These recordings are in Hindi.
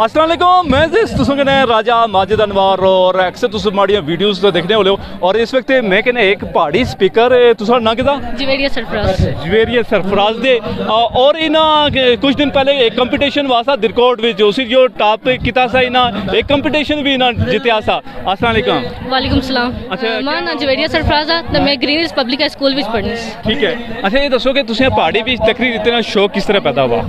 असलम मैं तुम राजा माजिद अनवार और अक्सर तुम माड़िया वीडियोस तो देखने वाले हो। और इस वक्त मैं कहने एक पहाड़ी स्पीकर तुसा ना किदा जवेरिया सरफराज। जवेरिया सरफराज दे। और इन्हें कुछ दिन पहले एक कंपटीशन वासा दिरकोट में उसी जो टॉप किया सा इन्हें एक कंपटीशन भी इन्हें जितया सा। असलम वालेकुम सलाम। अच्छा मैं जवेरिया सरफराज हाँ मैं ग्रीन पब्लिक स्कूल में पढ़नी ठीक है। अच्छा ये दसो कि तुम पहाड़ी भी तकरीर इतना शौक किस तरह पैदा हुआ?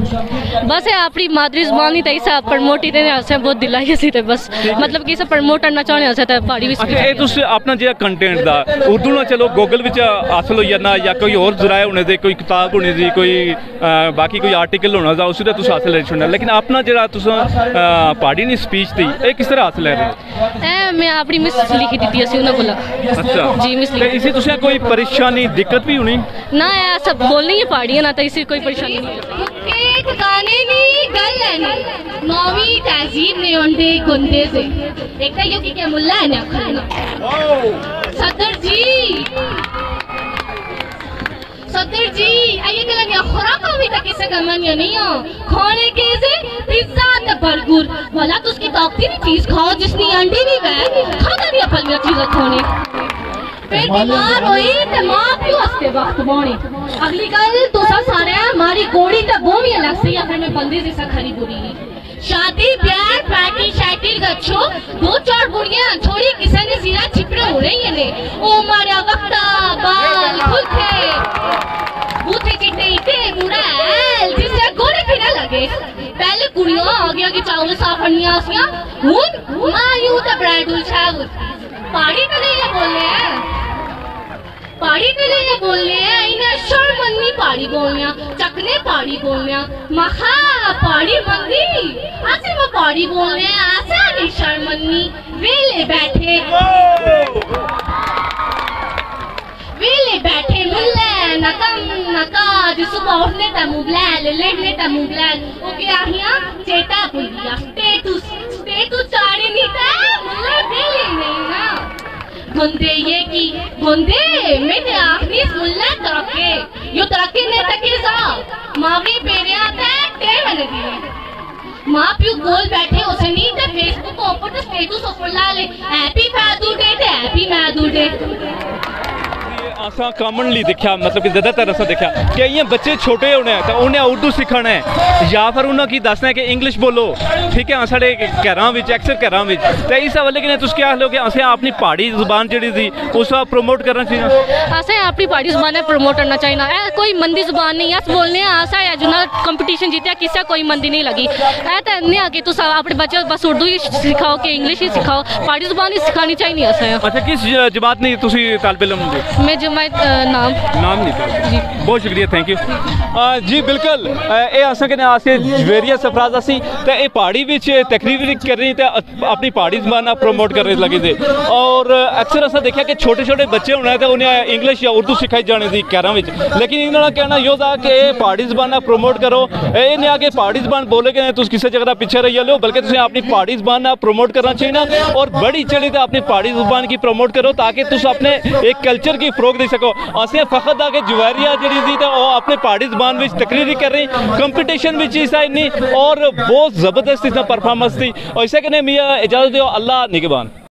बस अपनी मादरी जबान ही सा प्रमोट छोटी देने आसे बहुत दिलाई सी ते बस मतलब कि इसे प्रमोट करना चाहने आसे ते पहाड़ी विच अच्छा ए तुस अपना जेड़ा कंटेंट दा उर्दू ना चलो गूगल विच हासिल होई जाना या कोई और जराए होने दे कोई किताब होने दी कोई बाकी कोई आर्टिकल होना दा उसी दा तुस हासिल करी छोड़ना लेकिन अपना जेड़ा तुस पहाड़ी नी स्पीच दी ए किस तरह हासिल कर ए मैं अपनी मिस लिखी दी थी उन्होंने बोला अच्छा जी मिस लिखी इसी तुसे कोई परेशानी दिक्कत भी होनी ना ऐ सब बोलनी ही पहाड़ी ना तो इसी कोई परेशानी नहीं गाने की गल है नौवीं उंडे गुंदे से तो यो की क्या मुल्ला है ना सदर जी सदर जी आइए के लगे खुराक भी तक किसे गमन या नहीं हो खाने के से पिज्जा ते बर्गर भला तो उसकी ताकती नहीं चीज़ खाओ जिसनी अंडे नहीं गए खाता नहीं अपन में चीज़ खाने फिर बीमार होई ते माँ प्यो हस्ते वक्त बोनी अगली गल तुसा सारे हमारी गोड़ी ते बोमी अलग से या फिर मैं बंदी जैसा खरी बुरी शादी, ब्याह पार्टी शादी गच्छो। दो चार बुढ़ियाँ छोड़ी किसी ने जीरा चिपड़े हो रही है ने ओ मारा वक्ता, बाल खुल थे बूथे चिट्टे इते मुड़ा जिससे गोरे फिरा लगे। पहले कुड़ियाँ आ गया कि चावल साफ़ करनियाँ आसियाँ। हुन माँ यूँ ते ब्रेड उछाव पाड़ी तो नहीं है बोले हैं पाड़ी के लिए बोलने। हैं इन्हें शर्मंदी पाड़ी बोलने। चकने पाड़ी बोलने। मखा पाड़ी मंदी आसे वो पाड़ी बोलने आसे नहीं शर्मंदी वेले बैठे। वेले बैठे मुल्ले, नकम, नकाज। सुबह उठने ता मुबलैल लेटने ता मुबलैल ओ क्या हिया? चेता भूल गया स्टेटस स्टेटस चाड़ी था मुल्ले वेले नहीं ना। गुंदे ये की गुंदे मैंने आखिरी मुल्ला तरक्के। यो तरक्के ने तके सा। मावी पेरिया ते टे मैंने माँ प्यू गोल बैठे, उसे नहीं ते फेसबुक ऊपर ते स्टेटस ऊपर ला ले। हैप्पी मैदू डे ते हैप्पी मैदू डे असा कॉमनली देखा मतलब कि ज़्यादातर असा देखा कि इयाँ बच्चे छोटे होने हैं तो उन्हें उर्दू सीखना है। या फिर उन्हें की दसना है कि इंग्लिश बोलो। ठीक है साढ़े घरों अक्सर घरों में तो इस हवाले कन्नै तुस क्या आखदे कि असें अपनी पहाड़ी ज़ुबान जेह्ड़ी थी उसका प्रमोट करना चाहिए असें अपनी पहाड़ी ज़ुबान प्रमोट करना चाहिए ए कोई मंदी ज़ुबान नहीं अस बोलने आं असें अज ना कंपटीशन किसे कोई मंदी नहीं लगी ए ते इन्ने आगे तुस अपने बच्चे बस उर्दू ही सिखाओ कि इंग्लिश ही सिखाओ। पहाड़ी ज़ुबान ही सिखानी चाहिए असें। अच्छा किस जमात नहीं तुसी तालिब इलम मैं माय नाम नाम नहीं था जी बहुत शुक्रिया थैंक यू जी बिल्कुल ਇਹ ਅਸਾਂ ਕਹਿੰਦੇ ਆਸੇ ਵੇਰੀਅਸ ਅਫਰਾਜ਼ ਅਸੀਂ ਤੇ ਇਹ ਪਹਾੜੀ ਵਿੱਚ ਤਕਰੀਰ ਕਰ ਰਹੀ ਤੇ ਆਪਣੀ ਪਹਾੜੀ ਜ਼ਬਾਨ ਪ੍ਰੋਮੋਟ ਕਰ ਰਹੇ ਲੱਗੇ ਤੇ ਔਰ ਅਕਸਰ ਅਸਾਂ ਦੇਖਿਆ ਕਿ ਛੋਟੇ ਛੋਟੇ ਬੱਚੇ ਹੋਣਾ ਤੇ ਉਹਨੇ ਇੰਗਲਿਸ਼ ਜਾਂ ਉਰਦੂ ਸਿਖਾਈ ਜਾਣੇ ਦੀ ਕਹਿਰਾਂ ਵਿੱਚ ਲੇਕਿਨ ਇਹਨਾਂ ਦਾ ਕਹਿਣਾ ਯੋ ਦਾ ਕਿ ਇਹ ਪਹਾੜੀ ਜ਼ਬਾਨ ਪ੍ਰੋਮੋਟ ਕਰੋ ਇਹ ਨਹੀਂ ਆ ਕਿ ਪਹਾੜੀ ਜ਼ਬਾਨ ਬੋਲੇਗੇ ਨਾ ਤੁਸੀਂ ਕਿਸੇ ਜਗ੍ਹਾ ਦਾ ਪਿੱਛੇ ਰਹੀ ਲੋ ਬਲਕਿ ਤੁਸੀਂ ਆਪਣੀ ਪਹਾੜੀ ਜ਼ਬਾਨ ਨਾ ਪ੍ਰੋਮੋਟ ਕਰਨਾ ਚਾਹੀਦਾ ਔਰ ਬੜੀ ਚੜੀ ਤੇ ਆਪਣੀ ਪਹਾੜੀ ਜ਼ਬਾਨ ਕੀ ਪ੍ਰੋਮੋਟ ਕਰੋ ਤਾਂ ਕਿ ਤੁਸੀਂ ਆਪਣੇ ਇੱਕ ਕਲਚਰ ਕੀ ਫਰੋਗ दे सको। असें फखत दा कि जी तो अपने पहाड़ी जबान में तकरीरी कर रही। कंपीटिशन भी हिस्सा इन्नी और बहुत ज़बरदस्त इसमें परफॉर्मेंस थी। और इसे कहने मियाँ इजाज़त दो अल्लाह निगबान।